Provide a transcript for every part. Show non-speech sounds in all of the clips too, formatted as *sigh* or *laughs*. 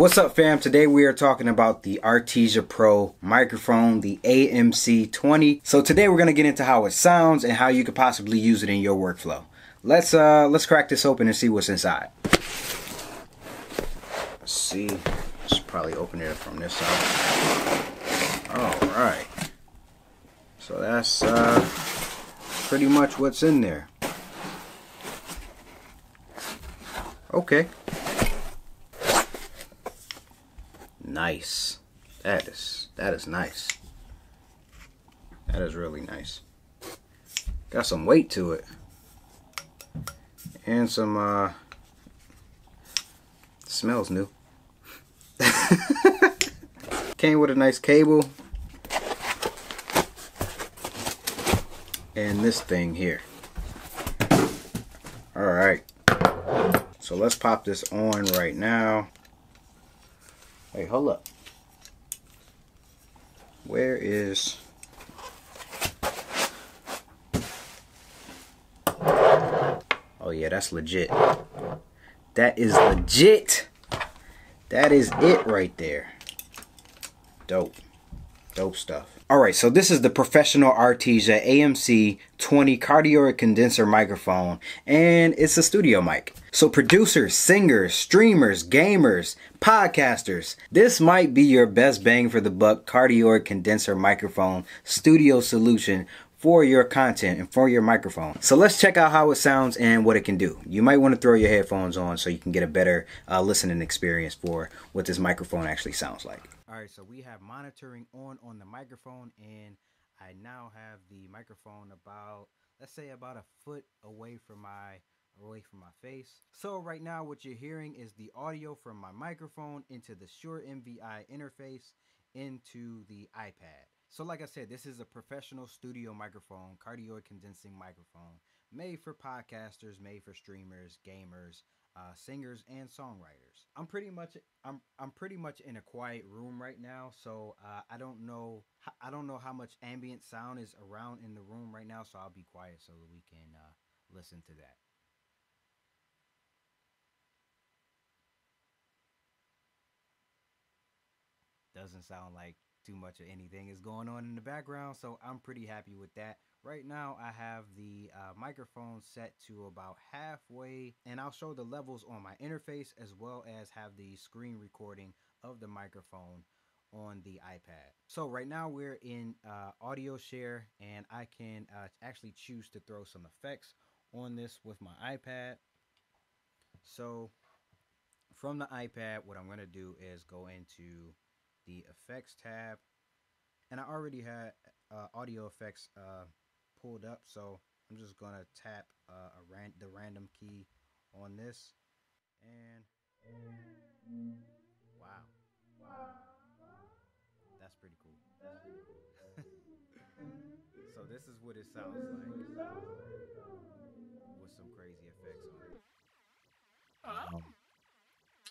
What's up fam? Today we are talking about the Artesia Pro microphone, the AMC20. So today we're going to get into how it sounds and how you could possibly use it in your workflow. Let's uh let's crack this open and see what's inside. Let's see. Let's probably open it from this side. All right. So that's uh pretty much what's in there. Okay. Nice. That is that is nice. That is really nice. Got some weight to it. And some uh smells new. *laughs* Came with a nice cable. And this thing here. Alright. So let's pop this on right now. Wait, hold up. Where is... Oh yeah, that's legit. That is legit. That is it right there. Dope. Dope stuff. Alright, so this is the professional Artesia AMC 20 cardioid condenser microphone, and it's a studio mic. So producers, singers, streamers, gamers, podcasters, this might be your best bang for the buck cardioid condenser microphone studio solution for your content and for your microphone. So let's check out how it sounds and what it can do. You might want to throw your headphones on so you can get a better uh, listening experience for what this microphone actually sounds like. All right, so we have monitoring on on the microphone and I now have the microphone about, let's say about a foot away from my away from my face. So right now what you're hearing is the audio from my microphone into the Shure MV-I interface into the iPad. So like I said, this is a professional studio microphone, cardioid condensing microphone, made for podcasters, made for streamers, gamers, uh, singers and songwriters. I'm pretty much I'm I'm pretty much in a quiet room right now, so uh, I don't know I don't know how much ambient sound is around in the room right now, so I'll be quiet so that we can uh, listen to that. Doesn't sound like too much of anything is going on in the background, so I'm pretty happy with that. Right now, I have the uh, microphone set to about halfway, and I'll show the levels on my interface as well as have the screen recording of the microphone on the iPad. So right now we're in uh, audio share, and I can uh, actually choose to throw some effects on this with my iPad. So from the iPad, what I'm going to do is go into the effects tab and I already had uh, audio effects uh, pulled up so I'm just gonna tap uh, a ran the random key on this and wow. That's pretty cool. *laughs* So this is what it sounds like with some crazy effects on it. Um,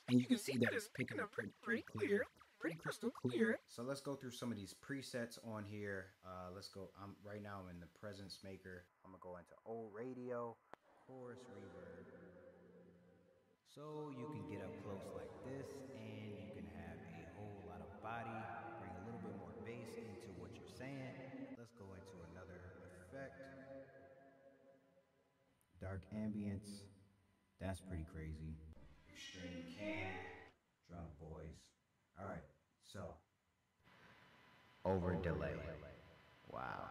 and you can see that it's picking up pretty, pretty clear pretty crystal clear. So let's go through some of these presets on here. Uh, let's go. I'm right now. I'm in the presence maker. I'm gonna go into old radio, chorus reverb. So you can get up close like this, and you can have a whole lot of body. Bring a little bit more bass into what you're saying. Let's go into another effect. Dark ambience. That's pretty crazy. Extreme can. Drunk boys. All right. So, over delay. Wow.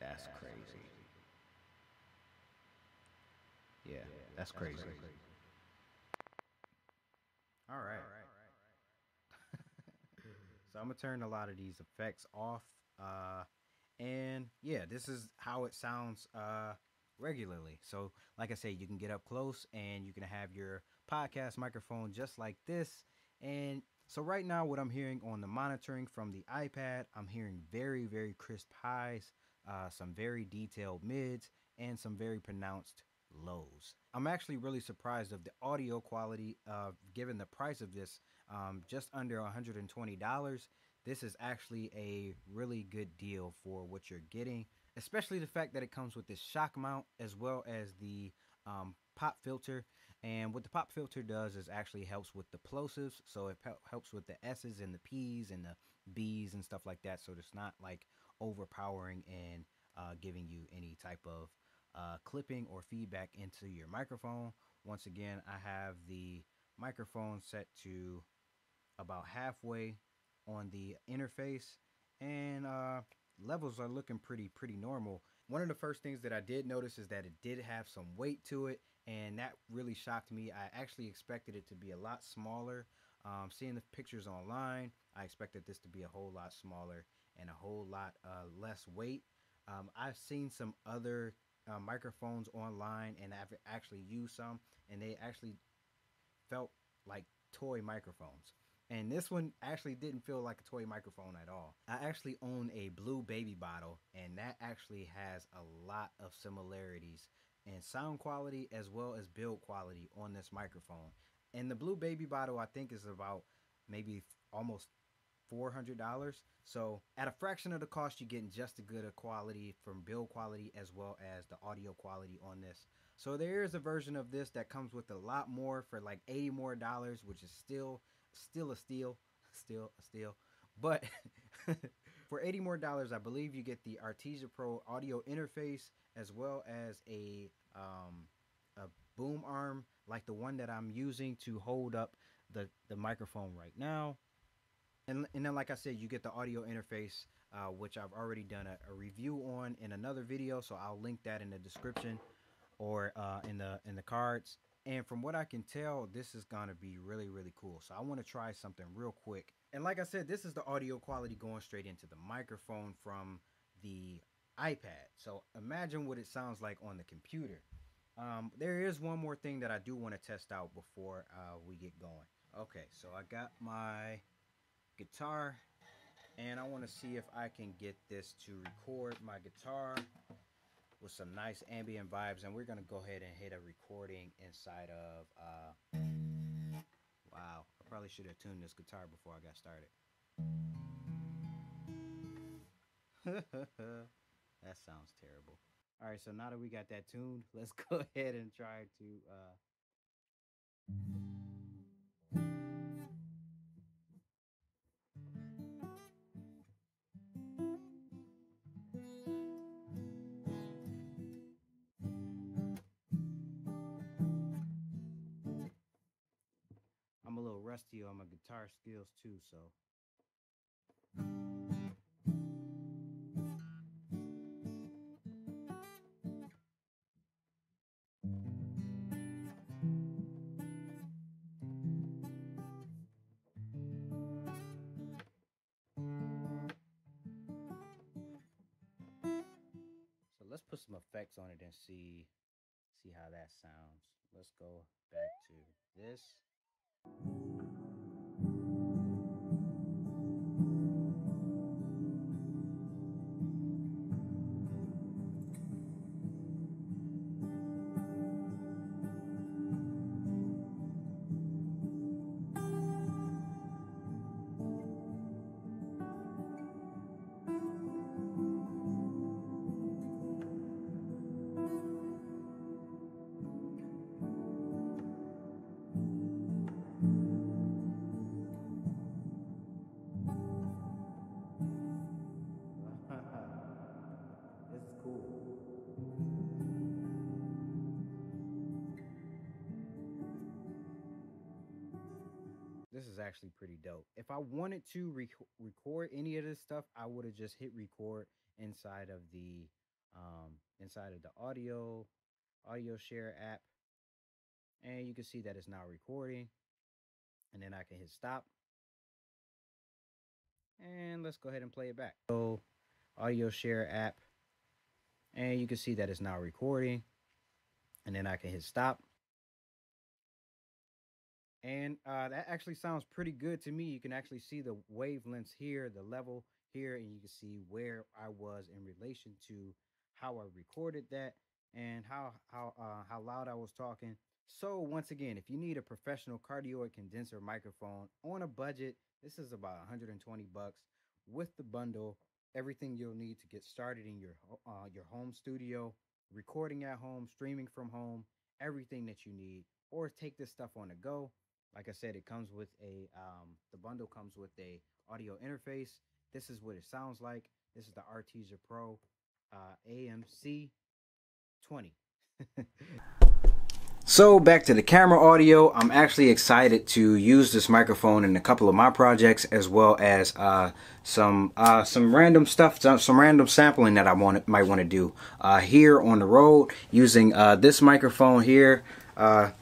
That's crazy. Yeah, that's crazy. All right. *laughs* so I'm going to turn a lot of these effects off. Uh, and yeah, this is how it sounds uh, regularly. So, like I said, you can get up close and you can have your podcast microphone just like this. And so right now what I'm hearing on the monitoring from the iPad, I'm hearing very, very crisp highs, uh, some very detailed mids, and some very pronounced lows. I'm actually really surprised of the audio quality uh, given the price of this, um, just under $120. This is actually a really good deal for what you're getting, especially the fact that it comes with this shock mount as well as the um, pop filter And what the pop filter does is actually helps with the plosives. So it helps with the S's and the P's and the B's and stuff like that. So it's not like overpowering and uh, giving you any type of uh, clipping or feedback into your microphone. Once again, I have the microphone set to about halfway on the interface and uh, levels are looking pretty pretty normal. One of the first things that I did notice is that it did have some weight to it and that really shocked me. I actually expected it to be a lot smaller. Um, seeing the pictures online, I expected this to be a whole lot smaller and a whole lot uh, less weight. Um, I've seen some other uh, microphones online and I've actually used some and they actually felt like toy microphones. And this one actually didn't feel like a toy microphone at all. I actually own a blue baby bottle and that actually has a lot of similarities in sound quality as well as build quality on this microphone. And the blue baby bottle I think is about maybe almost $400. So at a fraction of the cost, you're getting just as good a quality from build quality as well as the audio quality on this. So there is a version of this that comes with a lot more for like 80 more dollars, which is still, still a steal, still a steal. But *laughs* for 80 more dollars, I believe you get the Artesia Pro audio interface as well as a, um, a boom arm like the one that I'm using to hold up the, the microphone right now and, and then like I said you get the audio interface uh, which I've already done a, a, review on in another video so I'll link that in the description or uh, in the in the cards and from what I can tell this is gonna be really really cool. So I want to try something real quick. And like I said this is the audio quality going straight into the microphone from the iPad. So imagine what it sounds like on the computer. Um, there is one more thing that I do want to test out before uh, we get going. Okay so I got my guitar and I want to see if I can get this to record my guitar with some nice ambient vibes and we're gonna go ahead and hit a recording inside of uh, wow I probably should have tuned this guitar before I got started. *laughs* That sounds terrible. All right so now that we got that tuned *laughs* let's go ahead and try to uh, rusty on my guitar skills too, so. So let's put some effects on it and see see how that sounds. Let's go back to this. Is actually pretty dope. If I wanted to rec record any of this stuff, I would have just hit record inside of the um, inside of the audio audio share app. And you can see that it's now recording. And then I can hit stop. And let's go ahead and play it back. So audio share app. And you can see that it's now recording. And then I can hit stop. And uh, that actually sounds pretty good to me. You can actually see the wavelengths here, the level here, and you can see where I was in relation to how I recorded that and how how uh, how loud I was talking. So once again, if you need a professional cardioid condenser microphone on a budget, this is about 120 bucks with the bundle, everything you'll need to get started in your uh, your home studio, recording at home, streaming from home, everything that you need or take this stuff on the go. Like I said, it comes with a um, the bundle comes with a audio interface. This is what it sounds like. This is the Artesia Pro uh, AMC 20. *laughs* so back to the camera audio. I'm actually excited to use this microphone in a couple of my projects as well as uh, some uh, some random stuff, some, random sampling that I want might want to do uh, here on the road using uh, this microphone here uh,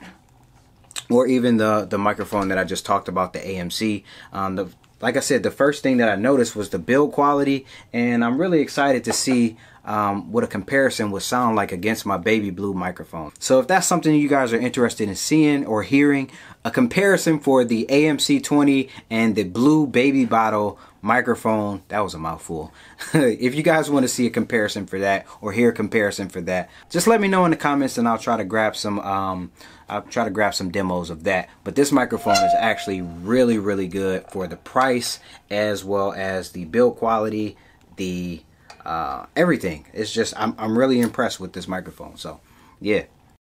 or even the the microphone that I just talked about, the AMC. Um, the like I said, the first thing that I noticed was the build quality, and I'm really excited to see um, what a comparison would sound like against my baby blue microphone. So if that's something you guys are interested in seeing or hearing, a comparison for the AMC 20 and the blue baby bottle microphone, that was a mouthful. *laughs* if you guys want to see a comparison for that or hear a comparison for that, just let me know in the comments and I'll try to grab some um, I'll try to grab some demos of that. But this microphone is actually really, really good for the price as well as the build quality, the uh, everything. It's just, I'm, I'm really impressed with this microphone. So, yeah.